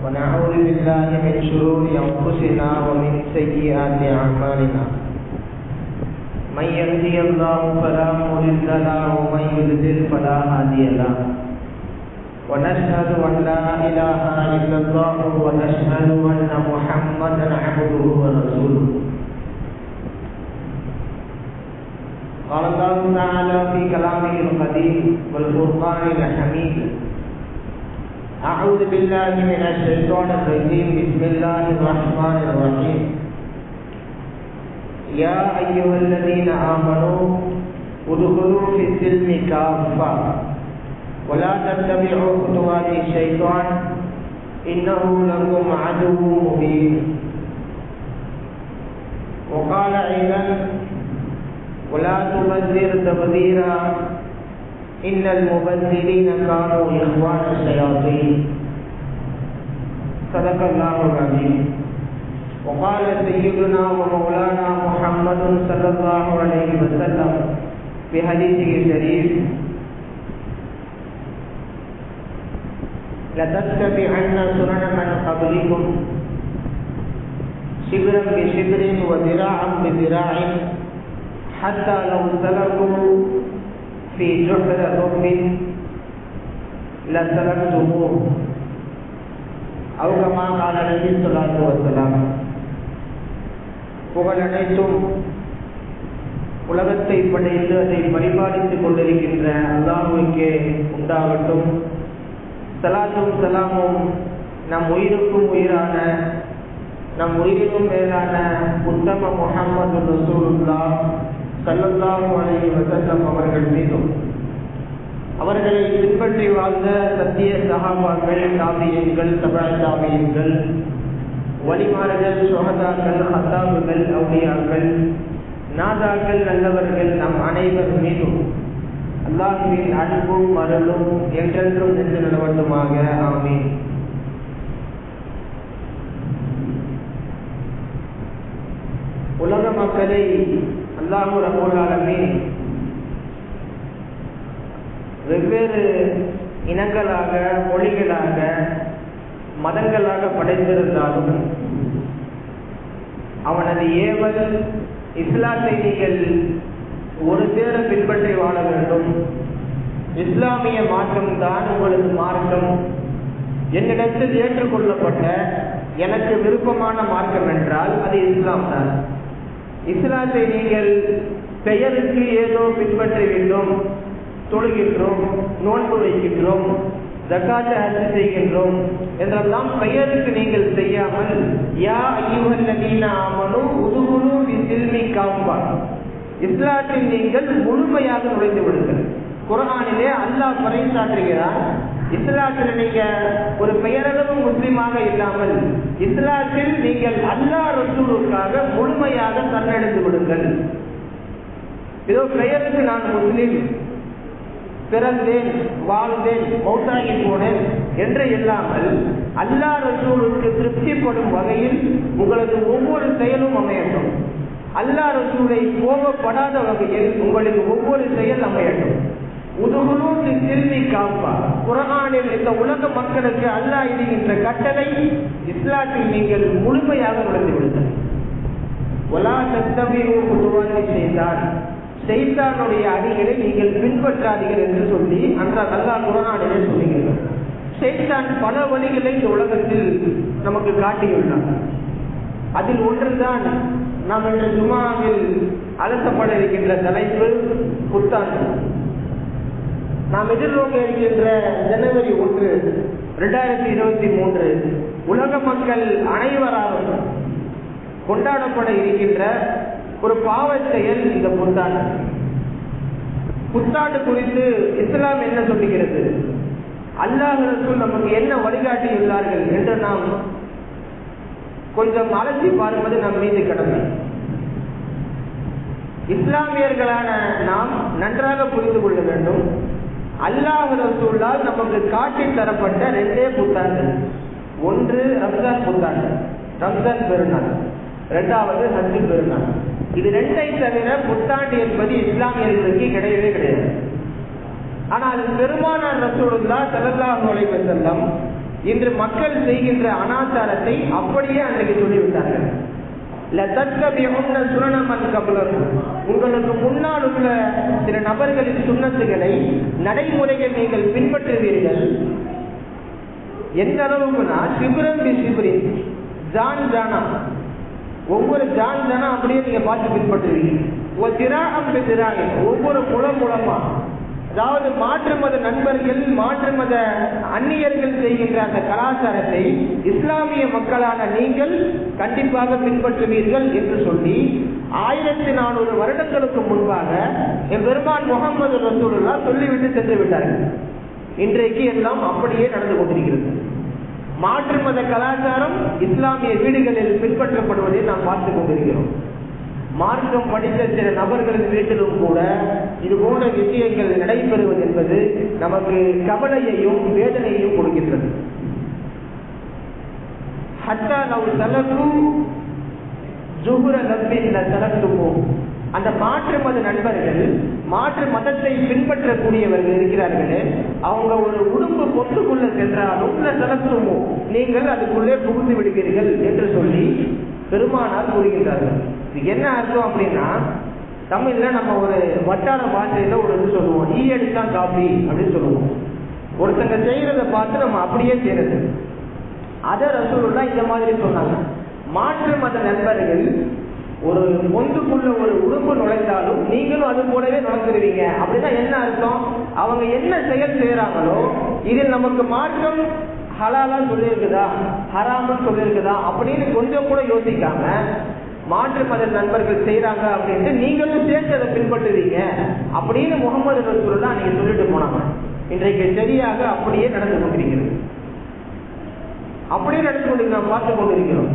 ونعوذ بالله من شرور أنفسنا ومن سيئات أعمالنا. من يهدي الله فلا مضل له ومن يضلل فلا هادي له. ونشهد أن لا إله إلا الله ونشهد أن محمدا عبده ورسوله. قال الله تعالى في كلامه القديم والفرقان الحميد. أعوذ بالله من الشيطان الرجيم. بسم الله الرحمن الرحيم. يا أيها الذين آمنوا ادخلوا في السلم كافة. ولا تتبعوا خطوات الشيطان. إنه لكم عدو مبين. وقال أيضا ولا تبذر تبذيرا إن المبذرين كانوا إخوان الشياطين. صدق الله العظيم. وقال سيدنا ومولانا محمد صلى الله عليه وسلم في حديثه الشريف لتتبعن سنن من قبلكم شبرا بشبر وذراعا بذراع حتى لو سلكوا في جحر رب لسلكتموه أو كما قال عليه الصلاة والسلام புகழ் அனைத்தும் உலகத்தை படைத்து அதை பரிபாலித்துக் கொண்டிருக்கின்ற அல்லாஹுக்கே உண்டாகட்டும் சலாத்தும் சலாமும் நம் உயிருக்கும் உயிரான நம் உயிரினும் மேலான உத்தம முகமது ரசூலுல்லா சல்லல்லாஹு அலைஹி வஸல்லம் அவர்கள் மீதும். அவர்களை பின்பற்றி வாழ்ந்த சத்திய சகாபாக்கள் தாபியங்கள் தபா தாபியங்கள் வழிமாறுகள் சுகதாக்கள் ஹத்தாபுகள் அவுளியாக்கள் நாதாக்கள் நல்லவர்கள் நம் அனைவர் மீதும் அல்லாஹுவின் அன்பும் அருளும் என்றென்றும் நின்று நிலவட்டுமாக ஆமீன். உலக மக்களை அல்லாஹு ரபுல்லாலுமே வெவ்வேறு இனங்களாக மொழிகளாக மதங்களாக படைத்திருந்தாலும் அவனது ஏவல் இஸ்லாத்தை நீங்கள் ஒரு சேர பின்பற்றி வாழ வேண்டும். இஸ்லாமிய மார்க்கம் தான் உங்களது மார்க்கம். என்னிடத்தில் ஏற்றுக்கொள்ளப்பட்ட எனக்கு விருப்பமான மார்க்கம் என்றால் அது இஸ்லாம் தான். இஸ்லாத்தை நீங்கள் பெயருக்கு ஏதோ பின்பற்ற வேண்டும் தொழுகின்றோம் நோன்பு வைக்கின்றோம் ஜக்காத்தை ஹஜ் செய்கின்றோம் என்றெல்லாம் பெயருக்கு நீங்கள் செய்யாமல் யா ஐயுவல்லீன நீனாமலும் உதுகுரு சில்மி காம்பா இஸ்லாத்தில் நீங்கள் முழுமையாக நுழைந்து விடுங்கள். குரானிலே அல்லாஹ் பறைசாற்றுகிறார் இஸ்லாத்தில் நீங்க ஒரு பெயரளவு முஸ்லீமாக இல்லாமல் இஸ்லாத்தில் நீங்கள் அல்லா ரசூலுக்காக முழுமையாக தன்னெடுத்து விடுங்கள். ஏதோ பெயருக்கு நான் முஸ்லீம். பிறந்தேன் வாழ்ந்தேன் மௌத்தாகி போனேன் என்று இல்லாமல் அல்லா ரசூலுக்கு திருப்திப்படும் வகையில் உங்களது ஒவ்வொரு செயலும் அமையட்டும். அல்லா ரசூலை கோபப்படாத வகையில் உங்களுக்கு ஒவ்வொரு செயல் அமையட்டும். உதுகுலூத்து திரும்பி காப்பா. குரானில் இந்த உலக மக்களுக்கு அல்லா இடுகின்ற கட்டளை இஸ்லாத்தில் நீங்கள் முழுமையாக நுழைந்து விடுங்கள் ஒலா சத்தமிகு உருவாக்கி செய்தார் செய்தானுடைய அடிகளை நீங்கள் பின்பற்றாதீர்கள் என்று சொல்லி அந்த அல்லா குரானிலே சொல்லுகிறீர்கள் செய்தான் பல வழிகளை இந்த உலகத்தில் நமக்கு காட்டியுள்ளார் அதில் ஒன்றுதான் நாம் இன்று ஜுமாவில் அழுத்தப்பட இருக்கின்ற தலைப்பு புத்தாண்டு. நாம் எதிர்நோக்க இருக்கின்ற ஜனவரி ஒன்று இரண்டாயிரத்தி இருபத்தி மூன்று. உலக மக்கள் அனைவராலும் கொண்டாடப்பட இருக்கின்ற ஒரு பாவ செயல் இந்த புத்தாண்டு. புத்தாண்டு குறித்து இஸ்லாம் என்ன சொல்லுகிறது? அல்லாஹர்கள் நமக்கு என்ன வழிகாட்டியுள்ளார்கள் என்று நாம் கொஞ்சம் அலசி பார்ப்பது நம் மீது கடமை. இஸ்லாமியர்களான நாம் நன்றாக புரிந்து கொள்ள வேண்டும். அல்லாஹ் ரசூல்லால் நமக்கு காட்டி தரப்பட்ட ரெண்டே புத்தாண்டு. ஒன்று ரம்ஜான் புத்தாண்டு. ரம்ஜான் பெருநாள். இரண்டாவது ஹஜ்ஜு பெருநாள். இது ரெண்டை தவிர புத்தாண்டு என்பது இஸ்லாமியர்களுக்கு கிடையவே கிடையாது. ஆனால் பெருமானார் ரசூலுல்லா ஸல்லல்லாஹு நுழைவு செல்லம் இன்று மக்கள் செய்கின்ற அனாச்சாரத்தை அப்படியே அன்றைக்கு சொல்லிவிட்டார்கள். உங்களுக்கு முன்னால் உள்ள சில நபர்களின் சுண்ணத்துகளை நடைமுறையை நீங்கள் பின்பற்றுவீர்கள். எந்த அளவுக்குனா சிபுரம் பி சிபுரி ஜான் ஜானா. ஒவ்வொரு ஜான் ஜானா அப்படியே நீங்க பார்த்து பின்பற்றுவீங்க. ஒவ்வொரு முலம் மூலமா அதாவது மாற்று மத நண்பர்கள் மாற்று மத அந்நியர்கள் செய்கின்ற அந்த கலாச்சாரத்தை இஸ்லாமிய மக்களான நீங்கள் கண்டிப்பாக பின்பற்றுவீர்கள் என்று சொல்லி ஆயிரத்தி நானூறு வருடங்களுக்கு முன்பாக என் பெருமான் முகமது ரசூலுல்லா சொல்லிவிட்டு சென்று விட்டார்கள். இன்றைக்கு எல்லாம் அப்படியே நடந்து கொண்டிருக்கிறது. மாற்று மத கலாச்சாரம் இஸ்லாமிய வீடுகளில் பின்பற்றப்படுவதை நாம் பார்த்துக் கொண்டிருக்கிறோம். மார்க்கம் படித்த சில நபர்களின் வீட்டிலும் கூட இது போன்ற விஷயங்கள் நடைபெறுவது என்பது நமக்கு கவலையையும் வேதனையையும் கொடுக்கின்றது. ஹத்தா தலக்கு ஜுகுர நம்பின் தலத்துவோம் அந்த மாற்று மத நண்பர்கள் மாற்று மதத்தை பின்பற்றக்கூடியவர்கள் இருக்கிறார்களே அவங்க ஒரு உடும்பு பொத்துக்குள்ள சென்றாலும் தலத்துவமோ நீங்கள் அதுக்குள்ளே புகுந்து விடுவீர்கள் என்று சொல்லி பெருமானார் கூறுகின்றார்கள். இது என்ன அர்த்தம் அப்படின்னா தமிழ்ல நம்ம ஒரு வட்டார பாஷையில ஒரு இது சொல்லுவோம். ஈ அடிச்சா காப்பி அப்படின்னு சொல்லுவோம். ஒருத்தங்க செய்யறத பார்த்து நம்ம அப்படியே செய்யறது. அத ரசூலுல்லா இந்த மாதிரி சொன்னாங்க. மாற்று மத நண்பர்கள் ஒரு பொந்துக்குள்ள ஒரு உறுப்பு நுழைந்தாலும் நீங்களும் அது போலவே நுழைஞ்சிருவீங்க அப்படின்னா என்ன அர்த்தம்? அவங்க என்ன செயல் செய்யறாங்களோ இதில் நமக்கு மாற்றம் ஹலாலா சொல்லியிருக்குதா? ஹராமன் சொல்லியிருக்குதா? அப்படின்னு கொஞ்சம் கூட யோசிக்காம மாற்று மத நண்பர்கள் செய்யறாங்க அப்படின்ட்டு நீங்களும் சேர்ந்து அதை பின்பற்றுவீங்க அப்படின்னு முகமது ரசூல்லா நீங்க சொல்லிட்டு போனாங்க. இன்றைக்கு சரியாக அப்படியே நடந்து கொண்டிருக்கிறது. அப்படியே நடந்து கொண்டு நாம் பார்த்து கொண்டிருக்கிறோம்.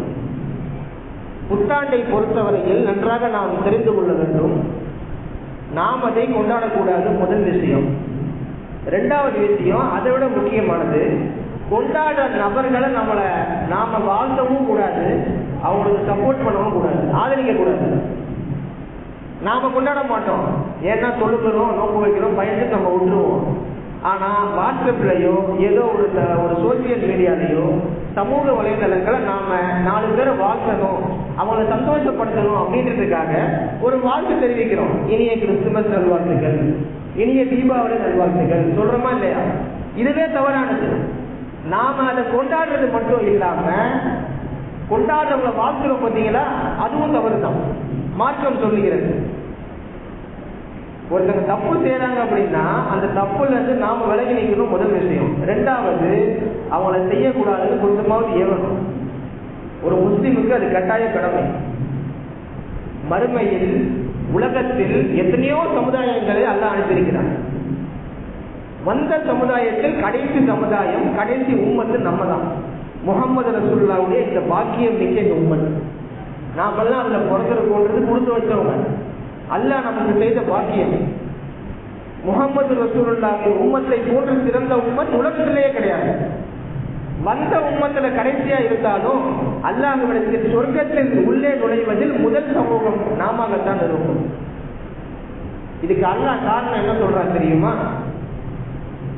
புத்தாண்டை பொறுத்தவரையில் நன்றாக நாம் தெரிந்து கொள்ள வேண்டும். நாம் அதை கொண்டாடக்கூடாது முதல் விஷயம். ரெண்டாவது விஷயம் அதை விட முக்கியமானது கொண்டாடுற நபர்களை நம்மளை நாம வாழ்த்தவும் கூடாது அவங்களுக்கு சப்போர்ட் பண்ணவும் கூடாது ஆதரிக்க கூடாது. நாம கொண்டாட மாட்டோம். ஏன்னா தொழுக்கிறோம் நோக்கு வைக்கிறோம் பயந்து நம்ம விட்டுருவோம். ஆனா வாட்ஸ்அப்லயோ ஏதோ ஒரு ஒரு சோசியல் மீடியாலையோ சமூக வலைதளங்களை நாம நாலு பேரை வாழ்த்தணும் அவங்களை சந்தோஷப்படுத்தணும் அப்படின்றதுக்காக ஒரு வாழ்த்து தெரிவிக்கிறோம். இனிய கிறிஸ்துமஸ் நல்வாழ்த்துக்கள் இனிய தீபாவளி நல்வாழ்த்துக்கள். சொல்றோமா இல்லையா? இதுவே தவறானது. நாம அதை கொண்டாடுறது மட்டும் இல்லாம கொண்டாடுறவங்க வாழ்த்துறோம் பார்த்தீங்களா அதுவும் தவறு தான் மாற்றம் சொல்லுகிறது. ஒருத்தங்க தப்பு செய்யறாங்க அப்படின்னா அந்த தப்புல இருந்து நாம விலகி நிற்கணும் முதல் விஷயம். ரெண்டாவது அவங்கள செய்யக்கூடாதுன்னு கொஞ்சமாவது ஏவணும். ஒரு முஸ்லீமுக்கு அது கட்டாய கடமை. மறுமையில் உலகத்தில் எத்தனையோ சமுதாயங்களை அல்ல அனுப்பியிருக்கிறாங்க வந்த சமுதாயத்தில் கடைசி சமுதாயம் கடைசி உம்மத்து நம்ம தான் முகமது ரசூல்லாவுடைய இந்த பாக்கியம் மிக்க இந்த உம்மத்து. நாமெல்லாம் அதுல பிறந்திருக்கோன்றது கொடுத்து வச்சவங்க. அல்லாஹ் நமக்கு செய்த பாக்கியம். முகமது ரசூலுல்லாவுடைய உம்மத்தை போன்று சிறந்த உம்மத் உலகத்திலேயே கிடையாது. வந்த உம்மத்துல கடைசியா இருந்தாலும் அல்லாஹ்விடத்தில் சொர்க்கத்தில் உள்ளே நுழைவதில் முதல் சமூகம் நாமத்தான் இருக்கும். இதுக்கு அல்லா காரணம் என்ன சொல்றான் தெரியுமா?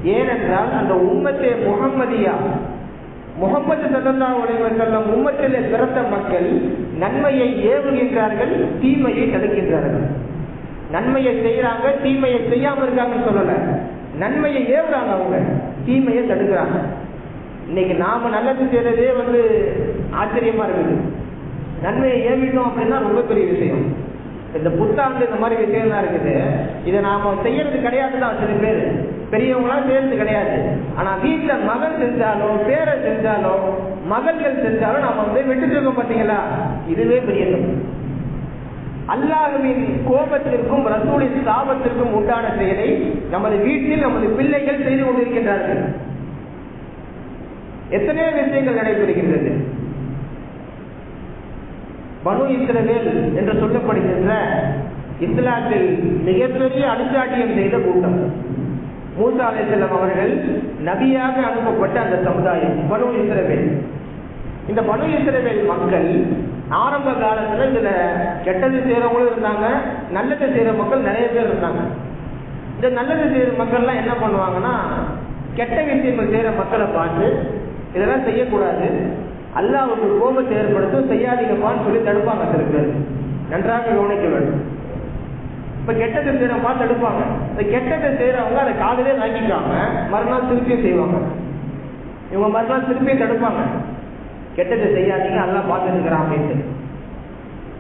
ஏனென்றால் அந்த உம்மத்தே முகம்மதியா முகமது சல்லா உலகம் உம்மத்திலே பிறந்த மக்கள் நன்மையை ஏவுகின்றார்கள் தீமையை தடுக்கின்றார்கள். நன்மையை செய்யறாங்க தீமையை செய்யாம இருக்காங்கன்னு சொல்லல. நன்மையை ஏவுறாங்க அவங்க தீமையை தடுக்கிறாங்க. இன்னைக்கு நாம நல்லது செய்யறதே வந்து ஆச்சரியமா இருக்குது. நன்மையை ஏவிட்டோம் அப்படின்னா ரொம்ப பெரிய விஷயம். இந்த புத்தாண்டு இந்த மாதிரி விஷயம்லாம் இருக்குது. இதை நாம செய்யறது கிடையாது தான் சில பேர் பெரியவங்களா சேர்ந்து கிடையாது. ஆனா வீட்டுல மகன் செஞ்சாலோ பேரை செஞ்சாலோ மகள்கள் செஞ்சாலும் நாம வந்து விட்டுட்டு இருக்கோம் பாத்தீங்களா? இதுவே பெரிய அல்லாஹுவின் கோபத்திற்கும் ரசூலின் சாபத்திற்கும் உண்டான செயலை நமது வீட்டில் நமது பிள்ளைகள் செய்து கொண்டிருக்கின்றார்கள். எத்தனையோ விஷயங்கள் நடைபெறுகின்றது. பனு இஸ்ரவேல் என்று சொல்லப்படுகின்ற இஸ்லாத்தில் மிகப்பெரிய அனுசாட்டியம் செய்த கூட்டம். மூசா அலிசல்லம் அவர்கள் நபியாக அனுப்பப்பட்ட அந்த சமுதாயம் பனு இஸ்ரவேல். இந்த பனு இஸ்ரவேல் மக்கள் ஆரம்ப காலத்துல இதுல கெட்டது செய்யறவங்களும் இருந்தாங்க நல்லது செய்யற மக்கள் நிறைய பேர் இருந்தாங்க. இந்த நல்லது செய்யற மக்கள்லாம் என்ன பண்ணுவாங்கன்னா கெட்ட விஷயங்கள் செய்யற மக்களை பார்த்து இதெல்லாம் செய்யக்கூடாது. அல்லாவுக்கு கோபத்தை ஏற்படுத்தும் செய்யாதீங்கப்பான்னு சொல்லி தடுப்பாங்க சில பேர். நன்றாக கவனிக்க வேண்டும். இப்ப கெட்டதை செய்யறப்பா தடுப்பாங்க. இந்த கெட்டதை செய்யறவங்க அதை காதலே வாங்கிக்காம மறுநாள் திருப்பியும் செய்வாங்க. இவங்க மறுநாள் திருப்பியும் தடுப்பாங்க. கெட்டதை செய்யாதீங்க அதெல்லாம் பார்த்துட்டு இருக்கிறான் அப்படின்ட்டு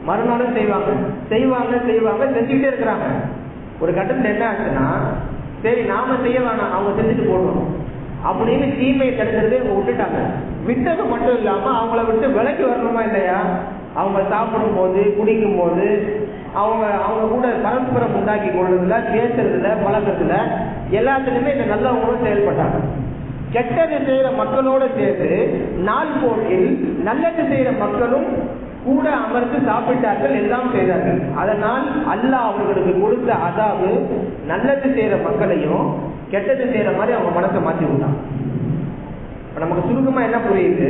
மறுநாளும் செய்வாங்க. செய்வாங்க செய்வாங்க செஞ்சுக்கிட்டே இருக்கிறாங்க. ஒரு கட்டத்தில் என்ன ஆச்சுன்னா சரி நாம செய்ய வேணாம் அவங்க செஞ்சுட்டு போடணும் அப்படின்னு தீமையை தடுக்கிறதே இவங்க விட்டுட்டாங்க. விட்டது மட்டும் இல்லாம அவங்கள விட்டு விலைக்கு வரணுமா இல்லையா? அவங்க சாப்பிடும் போது குடிக்கும் போது அவங்க அவங்க கூட பரஸ்பரம் உண்டாக்கி கொள்றதுல பேசுறதுல பழக்கத்துல எல்லாத்துலயுமே இந்த நல்லவங்களும் செயல்பட்டாங்க. கெட்டது செய்யற மக்களோட சேர்த்து நாள் போக்கில் நல்லது செய்யற மக்களும் கூட அமர்ந்து சாப்பிட்டார்கள் எல்லாம் செய்தார்கள். அதனால் அல்லாஹ் அவர்களுக்கு கொடுத்த அதாவது நல்லது செய்யற மக்களையும் கெட்டது செய்யற மாதிரி அவங்க மனசை மாற்றி விட்டான் இப்ப நமக்கு சுருக்கமா என்ன புரியுது?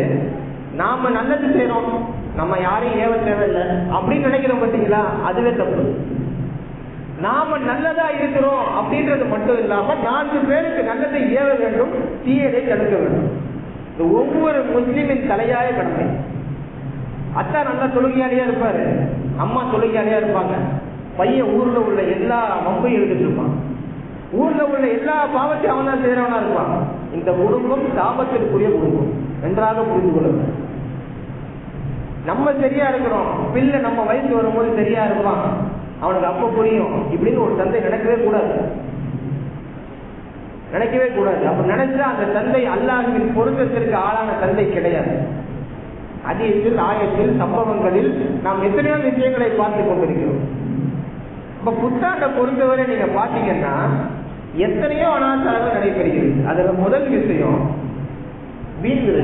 நாம நல்லது செய்யறோம் நம்ம யாரையும் ஏவ தேவையில்லை அப்படின்னு நினைக்கிறோம் பார்த்தீங்களா? அதுவே தப்பு. நாம நல்லதா இருக்கிறோம் அப்படின்றது மட்டும் இல்லாம நான்கு பேருக்கு நல்லதை ஏவ வேண்டும் தீயதை தடுக்க வேண்டும். இது ஒவ்வொரு முஸ்லிமின் தலையாய கடமை. அத்தா நல்லா தொழுகையாளியா இருப்பாரு. அம்மா தொழுகையாளியா இருப்பாங்க. பையன் ஊர்ல உள்ள எல்லா மம்பையும் எடுத்துட்டு இருப்பான். ஊர்ல உள்ள எல்லா பாவத்தையும் அவன் தான் செய்யறவனா இருப்பான். இந்த குடும்பம் சாபத்திற்குரிய குடும்பம். நன்றாக புரிந்து கொள்ள நம்ம சரியா இருக்கிறோம். பிள்ளை நம்ம வயசு வரும்போது சரியா இருப்பான் அவனுக்கு அப்ப புரியும். இப்படின்னு ஒரு தந்தை நினைக்கவே கூடாது. நினைக்கவே கூடாது. அப்ப நினைச்சா அந்த தந்தை அல்லாஹின் பொருத்தத்திற்கு ஆளான தந்தை கிடையாது. அதிகத்தில் ஆயத்தில் சம்பவங்களில் நாம் எத்தனையோ விஷயங்களை பார்த்து கொண்டிருக்கிறோம். இப்ப புத்தாண்டை பொறுத்தவரை நீங்க பாத்தீங்கன்னா எத்தனையோ அனாச்சாரங்கள் நடைபெறுகிறது. அதுல முதல் விஷயம் வீடு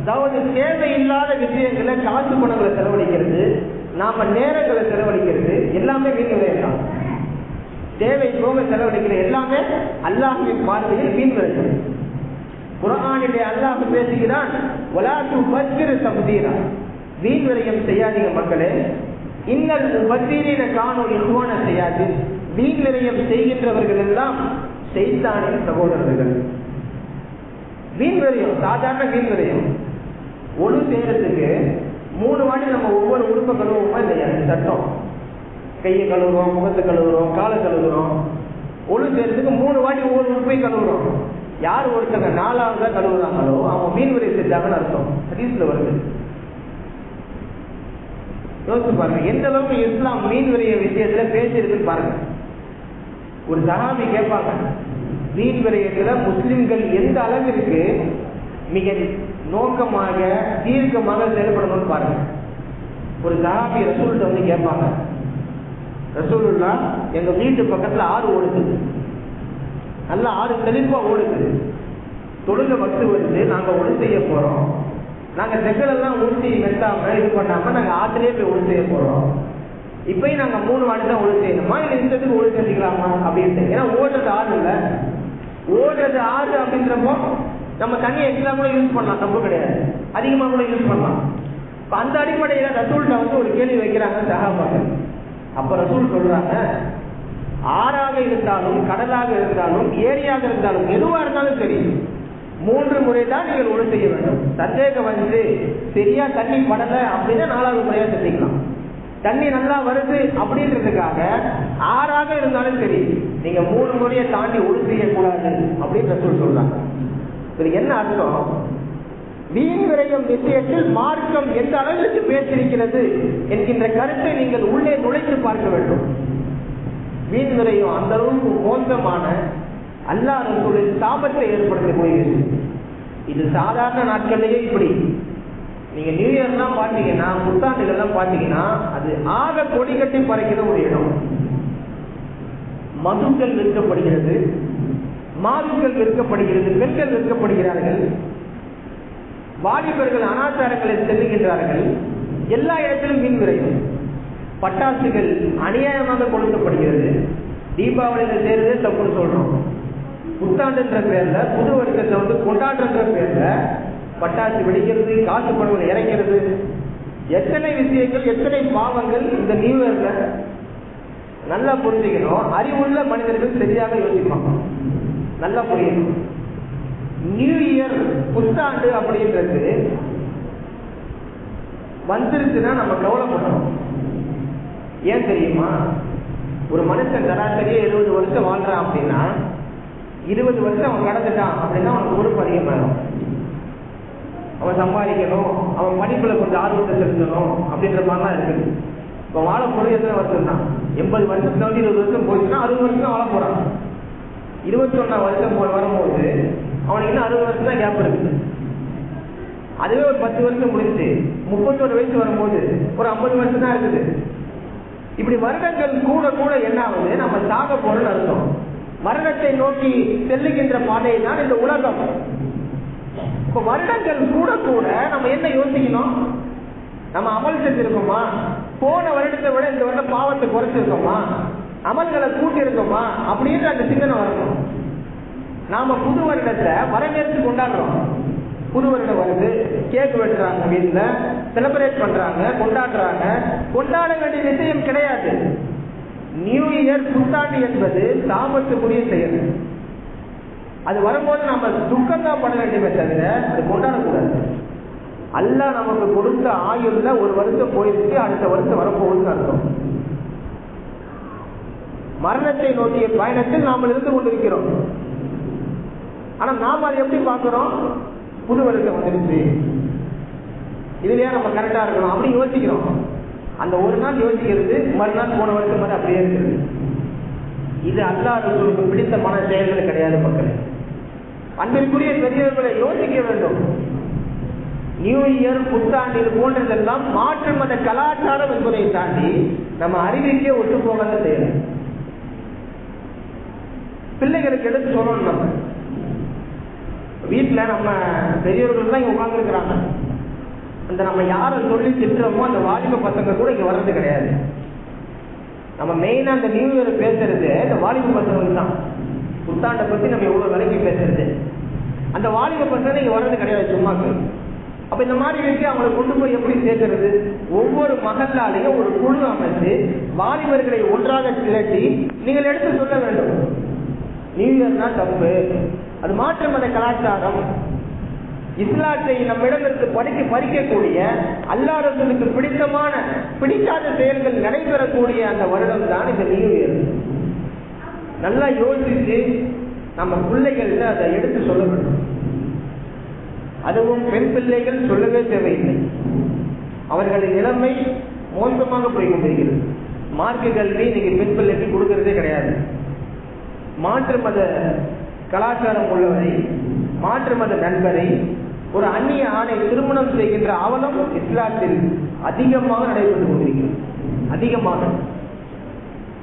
அதாவது தேவையில்லாத விஷயங்களை காசு பணங்களை செலவழிக்கிறது நாம நேரங்களை செலவழிக்கிறது எல்லாமே வீண் விளையாடலாம் தேவை போக செலவழிக்கிற எல்லாமே அல்லாஹின் பார்வையில் வீண் விளையாடு குரானிலே அல்லாஹ் பேசுகிறான் வலாத்து பத்திர சமுதீரா வீண் விரயம் செய்யாதீங்க மக்களே. இன்னல் உபத்தீரின காணும் இகுவான செய்யாது. வீண் விரயம் செய்கின்றவர்கள் எல்லாம் செய்தானின் சகோதரர்கள். வீண் விரயம் சாதாரண வீண் விரயம் ஒழு செய்யறதுக்கு மூணு வாட்டி நம்ம ஒவ்வொரு உறுப்பை கழுவுவோமா இல்லையா? சட்டம். கையை கழுவுறோம் முகத்தை கழுவுறோம் காலை கழுவுறோம். ஒழு செய்யறதுக்கு மூணு வாட்டி ஒவ்வொரு உறுப்பையும் கழுவுறோம். யார் ஒருத்தங்க நாலாவதா கழுவுறாங்களோ அவங்க மீன் விரை செஞ்சாங்கன்னு அர்த்தம். ஹதீஸ்ல வருது. யோசிச்சு பாருங்க எந்த அளவுக்கு இஸ்லாம் மீன் விரைய விஷயத்துல பேசியிருக்குன்னு பாருங்க. ஒரு சகாமி கேட்பாங்க மீன் விரயத்துல முஸ்லிம்கள் எந்த அளவிற்கு மிக நோக்கமாக தீர்க்கமாக செயல்படணும்னு பாருங்க. ஒரு சகாபி ரசூல்கிட்ட வந்து கேட்பாங்க. ரசூலுல்லா எங்க வீட்டு பக்கத்துல ஆறு ஓடுது. நல்ல ஆறு தெளிப்பா ஓடுது. தொழுக பக்து வருது நாங்க ஒளி செய்ய போறோம். நாங்க செங்கல் எல்லாம் ஊற்றி வெட்டாம இது பண்ணாம நாங்க ஆத்திலேயே போய் ஒளி செய்ய போறோம். இப்பயும் நாங்க மூணு வாட்டி தான் ஒழு செய்யணுமா? இல்ல இஷ்டத்துக்கு ஒழு செஞ்சுக்கலாமா? அப்படின்ட்டு. ஏன்னா ஓடுறது ஆறு இல்ல. ஓடுறது ஆறு அப்படின்றப்போ நம்ம தண்ணி எக்ஸ்ட்ரா கூட யூஸ் பண்ணலாம் தப்பு கிடையாது. அதிகமாக கூட யூஸ் பண்ணலாம். இப்போ அந்த அடிப்படையில் ரசூல்கிட்ட வந்து ஒரு கேள்வி வைக்கிறாங்க சகாபாக்கள் அப்போ ரசூல் சொல்கிறாங்க ஆறாக இருந்தாலும் கடலாக இருந்தாலும் ஏரியாக இருந்தாலும் எதுவாக இருந்தாலும் சரி மூன்று முறை தான் நீங்கள் ஒழு செய்ய வேண்டும். சந்தேகம் வந்து சரியா தண்ணி படலை அப்படின்னா நாலாவது முறையா செஞ்சுக்கலாம். தண்ணி நல்லா வருது அப்படின்றதுக்காக ஆறாக இருந்தாலும் சரி நீங்க மூணு முறையை தாண்டி ஒழு செய்யக்கூடாது அப்படின்னு ரசூல் சொல்றாங்க. இது என்ன அர்த்தம்? வீண் விரயம் விஷயத்தில் மார்க்கம் எந்த அளவிற்கு பேசிருக்கிறது என்கின்ற கருத்தை நீங்கள் உள்ளே நுழைத்து பார்க்க வேண்டும். வீண் விரயம் அந்த அளவுக்கு மோசமான அல்லா ரசூலின் சாபத்தை ஏற்படுத்தக்கூடியது இது சாதாரண நாட்கள்லயே இப்படி. நீங்க நியூ இயர்லாம் பாத்தீங்கன்னா புத்தாண்டுகள்லாம் பாத்தீங்கன்னா அது ஆக கொடி கட்டி பறக்கிற ஒரு இடம். மதுக்கள் விற்கப்படுகிறது. மாதுக்கள் விற்கப்படுகிறது பெண்கள் விற்கப்படுகிறார்கள் வாலிபர்கள் அனாச்சாரங்களில் செல்லுகின்றார்கள். எல்லா இடத்திலும் மீன் விரையும். பட்டாசுகள் அநியாயமாக கொடுக்கப்படுகிறது தீபாவளியில் சேர்ந்தே தப்புன்னு சொல்றோம். புத்தாண்டுன்ற பேர்ல புது வருஷத்தை வந்து கொண்டாடுன்ற பேர்ல பட்டாசு வெடிக்கிறது காசு பணங்களை இறங்கிறது எத்தனை விஷயங்கள் எத்தனை பாவங்கள் இந்த நியூ இயர்ல நல்லா புரிஞ்சுக்கணும். அறிவுள்ள மனிதர்கள் சரியாக யோசிப்பாங்க. நல்லா புரியணும் நியூ இயர் புத்தாண்டு அப்படின்றது வந்துருச்சுன்னா நம்ம கவலைப்படுறோம் ஏன் தெரியுமா? ஒரு மனுஷன் சராசரியே எழுபது வருஷம் வாழ்றான் அப்படின்னா இருபது வருஷம் அவன் கடந்துட்டான் அப்படின்னா அவனுக்கு பொறுப்பு அதிகமாகும் அவன் சம்பாதிக்கணும் அவன் படிப்புல கொஞ்சம் ஆர்வத்தை செலுத்தணும் அப்படின்ற மாதிரிலாம் இருக்குது. இப்போ வாழ போறது எத்தனை வருஷம் தான் எண்பது வருஷத்துல வந்து இருபது வருஷம் போயிடுச்சுன்னா அறுபது வருஷம் வாழ போறான் இருபத்தி ஒன்னாம் வருஷம் போல வரும்போது அவனுக்கு இன்னும் அறுபது வருஷம் தான் கேப் இருக்குது அதுவே ஒரு பத்து வருஷம் முடிஞ்சு முப்பத்தோரு வயசு வரும்போது ஒரு ஐம்பது வருஷம் தான் இருக்குது. இப்படி வருடங்கள் கூட கூட என்ன ஆகுது நம்ம சாக போறோம்னு அர்த்தம். மரணத்தை நோக்கி செல்லுகின்ற பாதை தான் இந்த உலகம். இப்ப வருடங்கள் கூட கூட நம்ம என்ன யோசிக்கணும்? நம்ம அமல் செஞ்சிருக்கோமா? போன வருடத்தை விட இந்த வருடம் பாவத்தை குறைச்சிருக்கோமா? அமல்களை கூட்டி இருக்கோமா அப்படின்ற அந்த சிந்தனை வரணும் நாம புது வருடத்தை வரவேற்பு கொண்டாடுறோம். புது வருடம் வருது. கேக் வெட்டுறாங்க வீட்டுல. செலிப்ரேட் பண்றாங்க கொண்டாடுறாங்க. கொண்டாட வேண்டிய விஷயம் கிடையாது. நியூ இயர் புத்தாண்டு என்பது சாபத்துக்குரிய செயல். அது வரும்போது நம்ம துக்கம் தான் பண்ண வேண்டுமே தவிர அது கொண்டாடக்கூடாது. அல்ல நமக்கு கொடுத்த ஆயுள்ல ஒரு வருஷம் போயிடுச்சு அடுத்த வருஷம் வரப்போகுதுன்னு அர்த்தம். மரணத்தை நோக்கிய பயணத்தில் நாம் இருந்து கொண்டிருக்கிறோம். ஆனா நாம் அதை எப்படி பார்க்கிறோம்? புது வருஷம் வந்துருச்சு. இதுலயே நம்ம கரெக்டா இருக்கணும் அப்படி யோசிக்கிறோம். அந்த ஒரு நாள் யோசிக்கிறது மறுநாள் போன வருஷம் மாதிரி அப்படியே இருக்குது. இது அல்லாதவர்களுக்கு பிடித்த மன செயல்கள் கிடையாது மக்களே. அன்பிற்குரிய பெரியவர்களை யோசிக்க வேண்டும். நியூ இயர் புத்தாண்டு இது போன்றதெல்லாம் மாற்று மத கலாச்சாரம் என்பதை தாண்டி நம்ம அறிவிக்க ஒட்டு போகாத செயல் பிள்ளைகளுக்கு எடுத்து சொல்லணும் நம்ம? வீட்டுல நம்ம பெரியவர்கள் தான் இங்க உட்கார்ந்துருக்கிறாங்க. அந்த நம்ம யாரை சொல்லி திட்டுறோமோ அந்த வாலிப பசங்க கூட இங்க வர்றது கிடையாது. நம்ம மெயினா அந்த நியூ இயர் பேசுறது இந்த வாலிப பசங்களுக்கு தான். புத்தாண்டை பத்தி நம்ம எவ்வளவு விலைக்கு பேசுறது? அந்த வாலிப பசங்க இங்க வர்றது கிடையாது சும்மாக்கு. அப்ப இந்த மாதிரி வச்சு அவங்களை கொண்டு போய் எப்படி சேர்க்கிறது? ஒவ்வொரு மகளாலையும் ஒரு குழு அமைத்து வாலிபர்களை ஒன்றாக திரட்டி நீங்கள் எடுத்து சொல்ல வேண்டும். நியூ இயர்னா தப்பு. அது மாற்று மத கலாச்சாரம். இஸ்லாத்தை நம்மிடமிருந்து படிக்க பறிக்கக்கூடிய அல்லாதவர்களுக்கு பிடித்தமான பிடிக்காத செயல்கள் நடைபெறக்கூடிய அந்த வருடம் தான் இந்த நியூ இயர் நல்லா யோசிச்சு நம்ம பிள்ளைகள்கிட்ட அதை எடுத்து சொல்ல வேண்டும் அதுவும் பெண் பிள்ளைகள் சொல்லவே தேவையில்லை. அவர்களின் நிலைமை மோசமாக போய் கொண்டிருக்கிறது. மார்க்க கல்வி இன்னைக்கு பெண் பிள்ளைக்கு கொடுக்கறதே கிடையாது. மாற்று மத கலாச்சாரம் உள்ளவரை மாற்று மத நண்பரை ஒரு அந்நிய ஆணை திருமணம் செய்கின்ற அவலம் இஸ்லாத்தில் அதிகமாக நடைபெற்று கொண்டிருக்கிறது. அதிகமாக.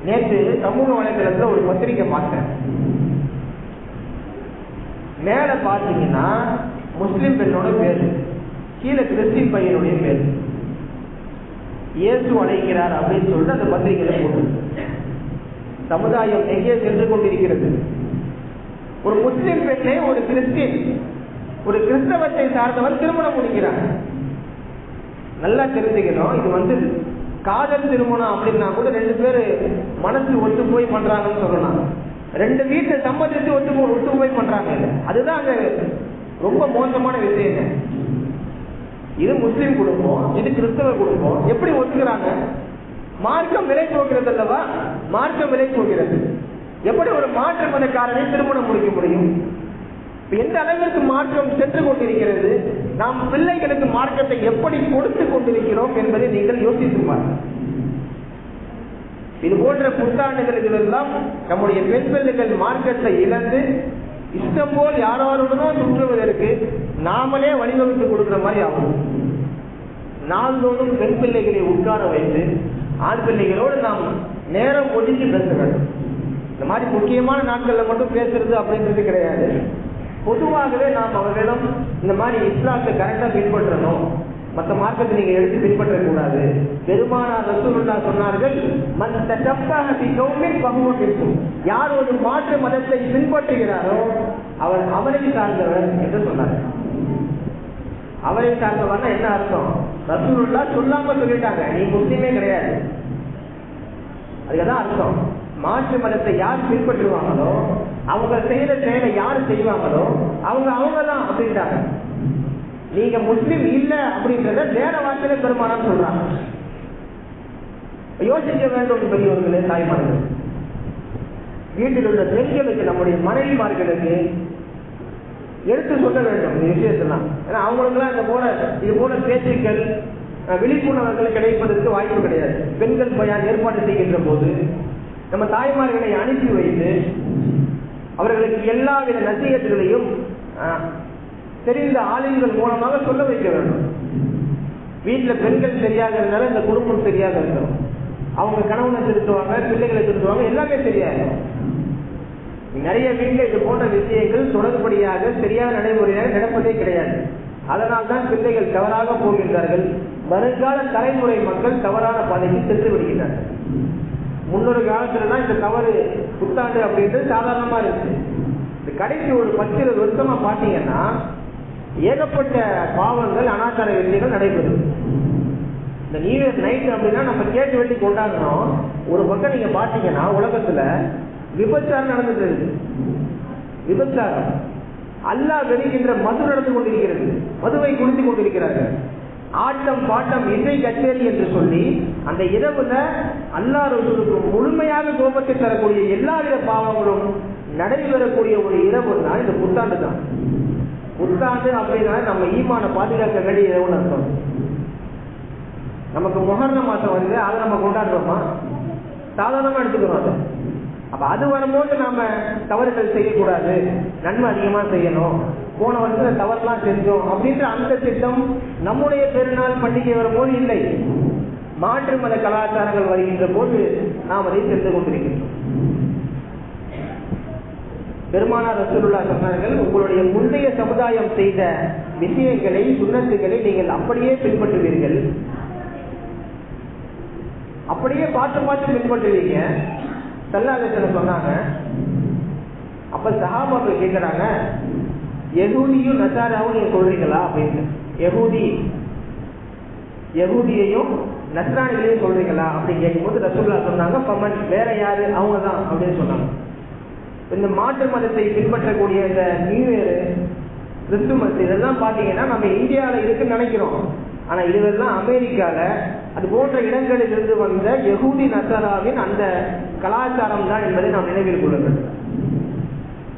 நேற்று சமூக வலைதளத்துல ஒரு பத்திரிகை பார்த்தேன். மேல பாத்தீங்கன்னா முஸ்லிம் பெண்ணோட பேரு கீழே கிறிஸ்டின் பையனுடைய பேரு. இயேசு அழைக்கிறார் அப்படின்னு சொல்லிட்டு அந்த பத்திரிகையில போட்டு சமுதாயம் எங்கே சென்று கொண்டிருக்கிறது? ஒரு முஸ்லிம் பெண்ணை ஒரு கிறிஸ்டின் ஒரு கிறிஸ்தவத்தை சார்ந்தவர் திருமணம் முடிக்கிறார் நல்லா தெரிஞ்சுக்கணும் இது வந்து காதல் திருமணம் அப்படின்னா கூட ரெண்டு பேரு மனசு ஒத்து போய் பண்றாங்கன்னு சொல்லலாம். ரெண்டு வீட்டை சம்மதிச்சு ஒத்து போ- ஒத்து போய் பண்றாங்க. அதுதான் அங்க ரொம்ப மோசமான விஷயம் இது முஸ்லீம் குடும்பம் இது கிறிஸ்தவ குடும்பம். எப்படி ஒத்துக்கிறாங்க? மார்க்கம் விலை போகிறது அல்லவா? மார்க்கம் விலை போகிறது. எப்படி ஒரு மாற்று மதக்காரனை திருமணம் முடிக்க முடியும்? எந்த அளவிற்கு மாற்றம் சென்று கொண்டிருக்கிறது? நாம் பிள்ளைகளுக்கு மார்க்கத்தை எப்படி கொடுத்து கொண்டிருக்கிறோம் என்பதை நீங்கள் யோசித்து இது போன்ற புத்தாண்டுகள் நம்முடைய பெண் பிள்ளைகள் மார்க்கத்தை இழந்து இஷ்டம் போல் யாரோருடனோ சுற்றுவதற்கு நாமளே வழிவகுத்து கொடுக்கிற மாதிரி ஆகும். நாள்தோறும் பெண் பிள்ளைகளை உட்கார வைத்து ஆண் பிள்ளைகளோடு நாம் நேரம் ஒதுக்கி பேச வேண்டும். இந்த மாதிரி முக்கியமான நாட்களில் மட்டும் பேசுறது அப்படின்றது கிடையாது. பொதுவாகவே நாம் அவர்களிடம் இந்த மாதிரி இஸ்லாத்தை கரெக்டாக பின்பற்றணும். மற்ற மார்க்கத்தை நீங்க எடுத்து பின்பற்றக்கூடாது. பெருமானார் ரசூலுல்லா சொன்னார்கள் மத்த தப்பாக கௌமின் பகுவம் இருக்கும் யார் ஒரு மாற்று மதத்தை பின்பற்றுகிறாரோ அவர் அவரை சார்ந்தவர் என்று சொன்னார் அவரை சார்ந்தவர்னா என்ன அர்த்தம்? ரசூலுல்லா சொல்லாம சொல்லிட்டாங்க. நீ முஸ்லீமே கிடையாது. அதுக்கதான் அர்த்தம். மாற்று மதத்தை யார் பின்பற்றுவாங்களோ அவங்க செய்யற செயலை யார் செய்வாங்களோ அவங்க அவங்க தான் அப்படின்றாங்க. நீங்க முஸ்லீம் இல்ல அப்படின்றத வேற வார்த்தையில பெருமானம் சொல்றாங்க. யோசிக்க வேண்டும் பெரியவர்களே தாய்மார்கள். வீட்டில் உள்ள பெண்களுக்கு நம்முடைய மனைவிமார்களுக்கு எடுத்து சொல்ல வேண்டும் இந்த விஷயத்தெல்லாம். ஏன்னா அவங்களுக்குலாம் இந்த போல இது போல பேச்சுக்கள் விழிப்புணர்வுகள் கிடைப்பதற்கு வாய்ப்பு கிடையாது. பெண்கள் பயான் ஏற்பாடு செய்கின்ற போது நம்ம தாய்மார்களை அனுப்பி வைத்து அவர்களுக்கு எல்லாவித நசீகத்துகளையும் தெரிந்த ஆளுங்கள் மூலமாக சொல்ல வைக்க வேண்டும். வீட்டில் பெண்கள் தெரியாததுனால இந்த குடும்பம் சரியாக இருக்கணும். அவங்க கணவனை திருத்துவாங்க பிள்ளைகளை திருத்துவாங்க எல்லாமே தெரியாது நிறைய வீட்டில் இது போன்ற விஷயங்கள் தொடர்படியாக சரியான நடைமுறையாக நடப்பதே கிடையாது. அதனால் தான் பிள்ளைகள் தவறாக போகின்றார்கள். வருங்கால தலைமுறை மக்கள் தவறான பாதைக்கு சென்று விடுகின்றார்கள் முன்னொரு காலத்துலதான் இந்த தவறு புத்தாண்டு அப்படின்றது சாதாரணமா இருக்கு இந்த கடைசி ஒரு பத்து இருபது வருஷமா பாத்தீங்கன்னா ஏகப்பட்ட பாவங்கள் அனாச்சார விஷயங்கள் நடைபெறும் இந்த நியூ இயர் நைட் அப்படின்னா நம்ம கேட்டு வெட்டி கொண்டாடுறோம். ஒரு பக்கம் நீங்க பாத்தீங்கன்னா உலகத்துல விபச்சாரம் நடந்துட்டு இருக்கு விபச்சாரம். அல்லா வெளிக்கின்ற மது நடந்து கொண்டிருக்கிறது. மதுவை குடித்து கொண்டிருக்கிறார்கள். ஆட்டம் பாட்டம் இசை கச்சேரி என்று சொல்லி அந்த இரவுல அல்லா ரசூலுக்கு முழுமையாக கோபத்தை தரக்கூடிய எல்லா வித பாவங்களும் நடைபெறக்கூடிய ஒரு இரவு தான் இந்த புத்தாண்டு தான். புத்தாண்டு அப்படின்னா நம்ம ஈமான பாதுகாக்க வேண்டிய இரவுன்னு அர்த்தம். நமக்கு முகர்ண மாசம் வருது அதை நம்ம கொண்டாடுறோமா? சாதாரணமா எடுத்துக்கிறோம் அதை. அப்ப அது வரும்போது நாம தவறுகள் செய்யக்கூடாது. நன்மை அதிகமா செய்யணும். போன வருஷத்துல தவறுலாம் செஞ்சோம் அப்படின்ற அந்த திட்டம் நம்முடைய பெருநாள் பண்டிகை வரும்போது இல்லை. மாற்று மத கலாச்சாரங்கள் வருகின்ற போது நாம் அதை சென்று கொண்டிருக்கின்றோம். பெருமானார் ரசூலுல்லா சொன்னார்கள் உங்களுடைய முந்தைய சமுதாயம் செய்த விஷயங்களை சுண்ணத்துகளை நீங்கள் அப்படியே பின்பற்றுவீர்கள். அப்படியே பார்த்து பார்த்து பின்பற்றுவீங்க. சல்லாதத்துல சொன்னாங்க அப்ப சகாபாக்கள் கேட்கிறாங்க யகூதியும் நசாராவும் நீங்க சொல்றீங்களா அப்படின்னு. யகூதி யகூதியையும் நஸ்ரானிகளையும் சொல்றீங்களா அப்படின்னு கேட்கும்போது ரசூல்லா சொன்னாங்க பமன் வேற யாரு? அவங்க தான் அப்படின்னு சொன்னாங்க. இந்த மாற்று மதத்தை பின்பற்றக்கூடிய இந்த நியூ இயர் கிறிஸ்துமஸ் இதெல்லாம் பாத்தீங்கன்னா நம்ம இந்தியாவில இருக்குன்னு நினைக்கிறோம். ஆனா இதுவெல்லாம் அமெரிக்கால அது போன்ற இடங்களில் இருந்து வந்த யகூதி நசராவின் அந்த கலாச்சாரம் தான் என்பதை நாம் நினைவில் கொள்ள வேண்டும்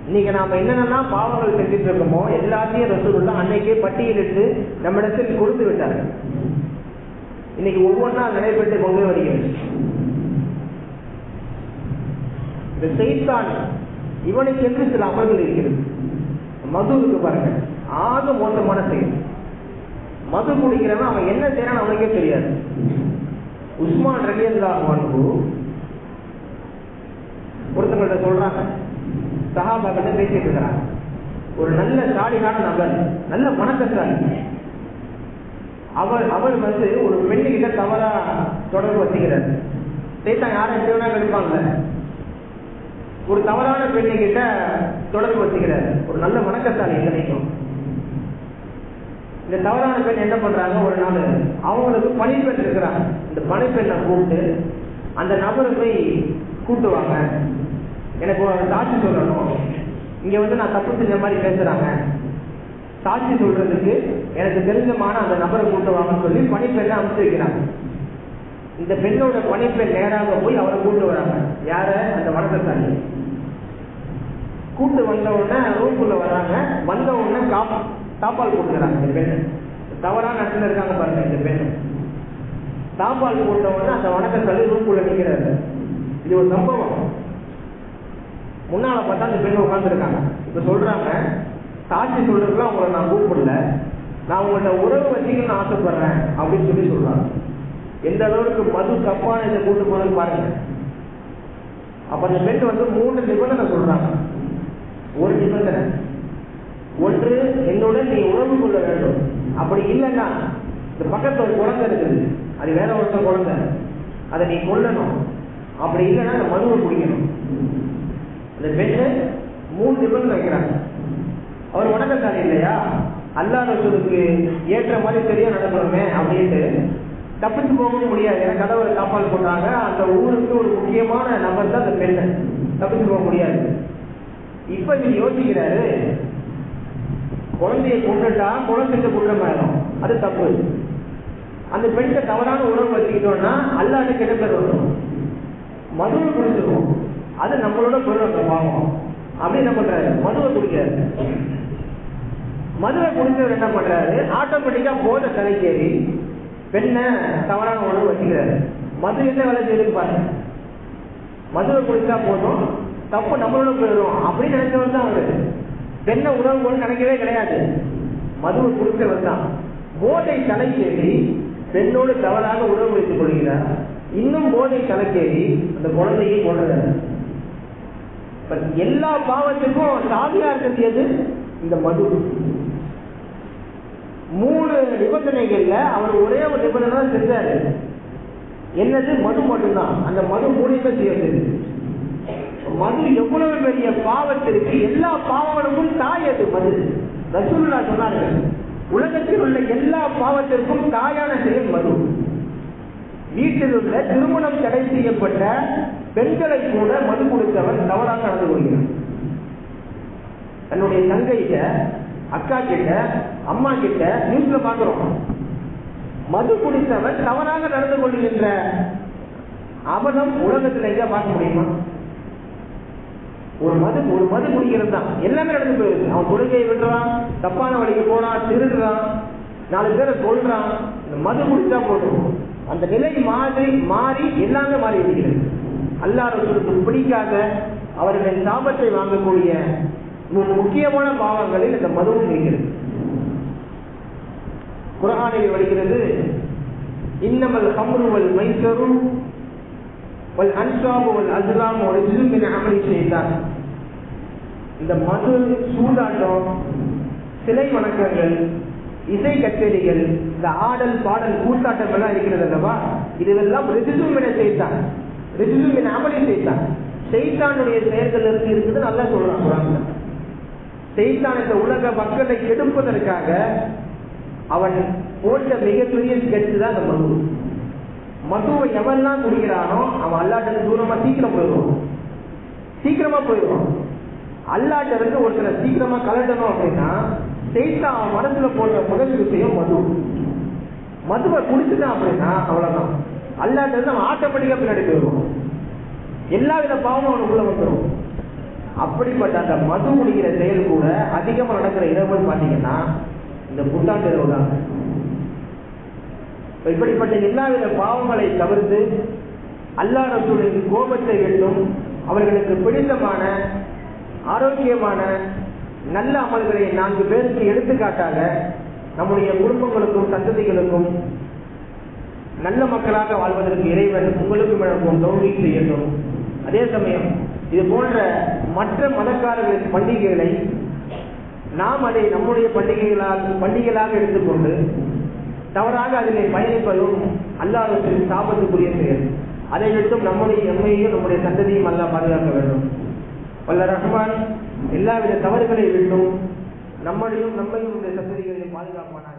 இன்னைக்கு நாம என்னென்னா பாவங்கள் செஞ்சுட்டு இருக்கோமோ எல்லாத்தையும் ரசூலுல்லா அன்னைக்கே பட்டியலிட்டு நம்மிடத்தில் கொடுத்து விட்டார்கள். இன்னைக்கு ஒவ்வொன்றா நடைபெற்று கொண்டு வருகிறது. இந்த செய்தான் இவனுக்கு என்று சில அமல்கள் இருக்கிறது. மதுவுக்கு பாருங்க. ஆக மோசமான செயல். மது குடிக்கிறவன் அவன் என்ன செய்யறான்னு அவனுக்கே தெரியாது. உஸ்மான் ரலியல்லா அன்பு ஒருத்தவங்கள்ட்ட சொல்றாங்க. சஹாபாக்கிட்ட பேசிட்டு இருக்கிறாங்க. ஒரு நல்ல சாலிகான நபர் நல்ல மனக்கசாலி அவர் அவர் வந்து ஒரு பெண்ணுகிட்ட தவறா தொடர்பு வச்சுக்கிறார். சேத்தான் யாரும் எப்படி வேணா கழிப்பாங்கல்ல ஒரு தவறான பெண்ணுகிட்ட தொடர்பு வச்சுக்கிறார். ஒரு நல்ல வணக்கத்தாளி கிடைக்கும் இந்த தவறான பெண் என்ன பண்றாங்க? ஒரு நாள் அவங்களுக்கு பணிப்பெண் இருக்கிறாங்க இந்த பணிப்பெண்ணை கூப்பிட்டு அந்த நபரை போய் கூட்டுவாங்க எனக்கு ஒரு சாட்சி சொல்லணும். இங்க வந்து நான் தப்பு செஞ்ச மாதிரி பேசுறாங்க. சாட்சி சொல்றதுக்கு எனக்கு தெரிஞ்சமான அந்த நபரை கூட்டுவாங்கன்னு சொல்லி பணிப்பெண்ணை அனுப்பிச்சு வைக்கிறாங்க. இந்த பெண்ணோட பணிப்பெண் நேராக போய் அவரை கூட்டு வராங்க. யார? அந்த வணக்கத்தாளி கூட்டு வந்த உடனே ரூம்குள்ள வர்றாங்க வந்த உடனே காப்பா தாப்பால் கொடுக்குறாங்க இந்த பெண்ணு. தவறான இடத்துல இருக்காங்க பாருங்க இந்த பெண்ணு. சாப்பாடு போட்ட அந்த வணக்கம் வணக்கத்தாளி ரூம்குள்ள நிற்கிறாரு இது ஒரு சம்பவம். முன்னால பார்த்தா அந்த பெண்ணு உட்காந்துருக்காங்க இப்ப சொல்றாங்க சாட்சி சொல்றதுக்குலாம் அவங்களை நான் கூப்பிடல. நான் உங்கள்ட்ட உறவு வச்சுக்கணும்னு ஆசைப்படுறேன் அப்படின்னு சொல்லி சொல்றாங்க. எந்த அளவுக்கு மது தப்பான இதை கூட்டு போனது பாருங்க. அப்ப அந்த பெண் வந்து மூன்று நிபந்தனை சொல்றாங்க. ஒரு நிபந்தனை. ஒன்று என்னுடன் நீ உறவு கொள்ள வேண்டும். அப்படி இல்லைன்னா இந்த பக்கத்துல ஒரு குழந்தை இருக்குது. அது வேற ஒருத்தன் குழந்தை. அதை நீ கொல்லணும். அப்படி இல்லைன்னா அந்த மனுவை குடிக்கணும். அந்த பெண்ணு மூணு நிபந்தனை வைக்கிறாங்க அவர் வணக்கத்தாரி இல்லையா? அல்லா ரசூலுக்கு ஏற்ற மாதிரி சரியா நடக்கணுமே அப்படின்ட்டு தப்பிச்சு போகவும் முடியாது. ஏன்னா கடவுளை காப்பால் போட்டாங்க. அந்த ஊருக்கு ஒரு முக்கியமான நபர் தான் அந்த பெண்ணு. தப்பிச்சு போக முடியாது. இப்ப நீ யோசிக்கிறாரு குழந்தைய கொண்டுட்டா குழந்தைக்கு குற்றமாயிரும். அது தப்பு. அந்த பெண்கிட்ட தவறான உணவு வச்சுக்கிட்டோம்னா அல்லாத கெட்ட பேர் வரும். மதுவை குடிச்சிருவோம். அது நம்மளோட போயிடும் பாவம் அப்படி என்ன பண்றாரு? மதுவை குடிக்கிறாரு. மதுவை குடிச்சவர் என்ன பண்றாரு? ஆட்டோமேட்டிக்கா போத தலைக்கேறி பெண்ணை தவறான உணவு வச்சுக்கிறாரு. மது என்ன வேலை செய்யுது பாருங்க மதுவை குடிச்சா போதும். தப்பு நம்மளோட போயிடும். அப்படின்னு நினைச்சவர் தான் அவரு. பெண்ணை உணவு கொண்டு நினைக்கவே கிடையாது. மதுவை குடிச்சவர் தான். போதை தலைக்கேறி பெண்ணோடு தவறாக உறவு வைத்துக் கொள்கிறார். இன்னும் போதை தலைக்கேறி அந்த குழந்தையை கொள்றாரு எல்லா பாவத்துக்கும் சாதியா இருக்கிறது எது? இந்த மது. மூணு நிபந்தனைகள்ல அவர் ஒரே ஒரு நிபந்தனை செஞ்சாரு. என்னது? மது மட்டும்தான். அந்த மது மூலியமே செய்யறது. மது எவ்வளவு பெரிய பாவத்திற்கு எல்லா பாவங்களுக்கும் தாய் அது மது. ரசூல்லா சொன்னார்கள். உலகத்தில் உள்ள எல்லா பாவத்திற்கும் தாயான செயல் மது. வீட்டில் உள்ள திருமணம் தடை செய்யப்பட்ட பெண்களை கூட மது கொடுத்தவன் தவறாக நடந்து கொள்கிறான். தன்னுடைய தங்கைகிட்ட அக்கா கிட்ட அம்மா கிட்ட நியூஸ்ல பாக்குறோம் மது குடித்தவன் தவறாக நடந்து கொள்கின்ற அவனம் உலகத்தில் எங்க பார்க்க முடியுமா? ஒரு மது ஒரு மது குடிக்கிறது தான். எல்லாமே நடந்து போயிருக்கு அவன் தொழுகையை விடுறான் தப்பான வழிக்கு போறான் திருடுறான் நாலு பேரை சொல்றான் இந்த மது குடிச்சா போதும். அந்த நிலை மாதிரி மாறி எல்லாமே மாறி விடுகிறது அல்லாதவர்களுக்கு பிடிக்காத அவர்களின் சாபத்தை வாங்கக்கூடிய முக்கியமான பாவங்களில் இந்த மதுவும் இருக்கிறது. குரானில் வருகிறது இன்னமல் ஹம்ருவல் மைசரும் வல் அன்சாபு அஸ்லாம் ஒரு ஜிலுமின் அமளி செய்தார் இந்த மது சூதாட்டம் சிலை வணக்கங்கள் இசை கச்சேரிகள் இந்த ஆடல் பாடல் கூத்தாட்டம் எல்லாம் இருக்கிறது அல்லவா? இதுவெல்லாம் ரிஜிசுமின செய்தான் ரிஜிசுமின் அமலி செய்தான் செய்தானுடைய செயல்கள் இருக்கு இருக்குது நல்லா சொல்றான் குரான்ல. செய்தான் இந்த உலக மக்களை கெடுப்பதற்காக அவன் போட்ட மிகப்பெரிய ஸ்கெட்ச் தான் அந்த மது. மதுவை எவன்லாம் குடிக்கிறானோ அவன் அல்லாட்டுக்கு தூரமா சீக்கிரம் போயிடுவான். சீக்கிரமா போயிடுவான். அல்லாட்ட இருந்து ஒருத்தரை சீக்கிரமா கலட்டணும் அப்படின்னா செய்தா அவன் மனசுல போடுற முதல் விஷயம் மது. மதுவை குடிச்சுட்டான் அப்படின்னா அவ்வளவுதான். அல்லாட்ட இருந்து அவன் ஆட்டோமேட்டிக்கா பின்னாடி போயிடுவான் எல்லா வித பாவமும் அவனுக்குள்ள வந்துடும் அப்படிப்பட்ட அந்த மது குடிக்கிற செயல் கூட அதிகமா நடக்கிற இரவுன்னு பாத்தீங்கன்னா இந்த புத்தாண்டு இரவு தான். இப்படிப்பட்ட எல்லாவித பாவங்களை தவிர்த்து அல்லா ரசூலின் கோபத்தை வேண்டும். அவர்களுக்கு பிடித்தமான ஆரோக்கியமான நல்ல அமல்களை நான்கு பேருக்கு எடுத்துக்காட்டாக நம்முடைய குடும்பங்களுக்கும் சந்ததிகளுக்கும் நல்ல மக்களாக வாழ்வதற்கு இறைவன் உங்களுக்கும் எனக்கும் தோல்வி செய்யட்டும். அதே சமயம் இது போன்ற மற்ற மதக்காரர்களின் பண்டிகைகளை நாம் அதை நம்முடைய பண்டிகைகளால் பண்டிகைகளாக எடுத்துக்கொண்டு தவறாக அதிலே பயணிப்பதும் அல்லாதவற்றின் சாபத்துக்குரிய செயல். அதை எடுத்தும் நம்முடைய எம்மையையும் நம்முடைய சந்ததியும் அல்ல பாதுகாக்க வேண்டும். வல்ல ரஹ்மான் எல்லாவித தவறுகளை விட்டும் நம்மளையும் நம்மையும் நம்முடைய சந்ததிகளையும் பாதுகாப்பானாங்க